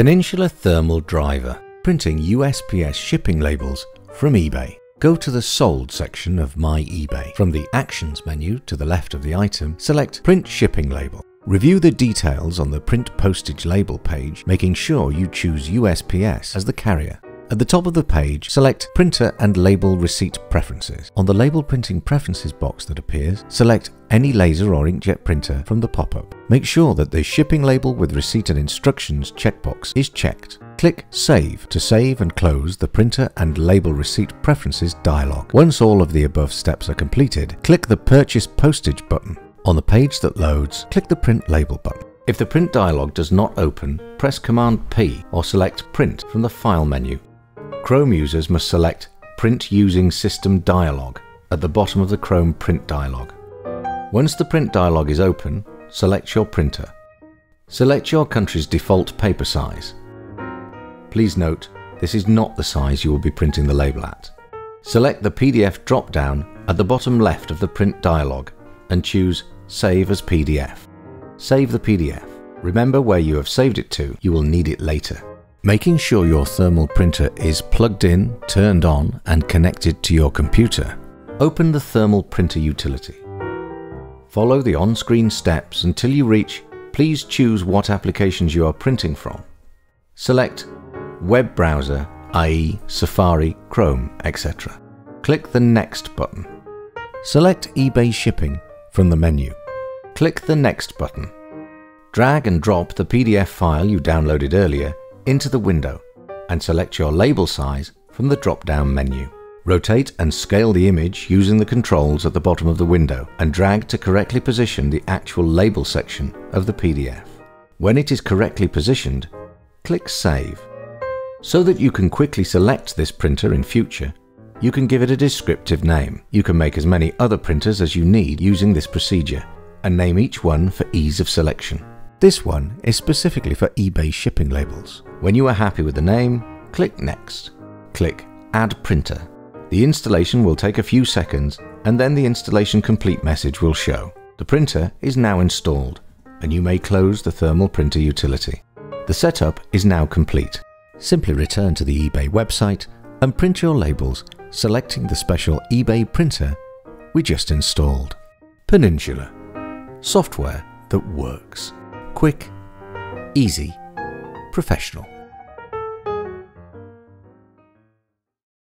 Peninsula Thermal Driver, printing USPS shipping labels from eBay. Go to the Sold section of My eBay. From the Actions menu to the left of the item, select Print Shipping Label. Review the details on the Print Postage Label page, making sure you choose USPS as the carrier. At the top of the page, select Printer and Label Receipt Preferences. On the Label Printing Preferences box that appears, select any laser or inkjet printer from the pop-up. Make sure that the Shipping Label with Receipt and Instructions checkbox is checked. Click Save to save and close the Printer and Label Receipt Preferences dialog. Once all of the above steps are completed, click the Purchase Postage button. On the page that loads, click the Print Label button. If the print dialog does not open, press Command P or select Print from the File menu. Chrome users must select Print Using System Dialog at the bottom of the Chrome print dialog. Once the print dialog is open, select your printer. Select your country's default paper size. Please note, this is not the size you will be printing the label at. Select the PDF drop-down at the bottom left of the print dialog and choose Save as PDF. Save the PDF. Remember where you have saved it to, you will need it later. Making sure your thermal printer is plugged in, turned on and connected to your computer, open the thermal printer utility. Follow the on-screen steps until you reach Please choose what applications you are printing from. Select Web Browser, i.e. Safari, Chrome, etc. Click the Next button. Select eBay Shipping from the menu. Click the Next button. Drag and drop the PDF file you downloaded earlier into the window and select your label size from the drop-down menu. Rotate and scale the image using the controls at the bottom of the window and drag to correctly position the actual label section of the PDF. When it is correctly positioned, click Save. So that you can quickly select this printer in future, you can give it a descriptive name. You can make as many other printers as you need using this procedure and name each one for ease of selection. This one is specifically for eBay shipping labels. When you are happy with the name, click Next. Click Add Printer. The installation will take a few seconds and then the installation complete message will show. The printer is now installed and you may close the thermal printer utility. The setup is now complete. Simply return to the eBay website and print your labels selecting the special eBay printer we just installed. Peninsula. Software that works quick, easy, professional.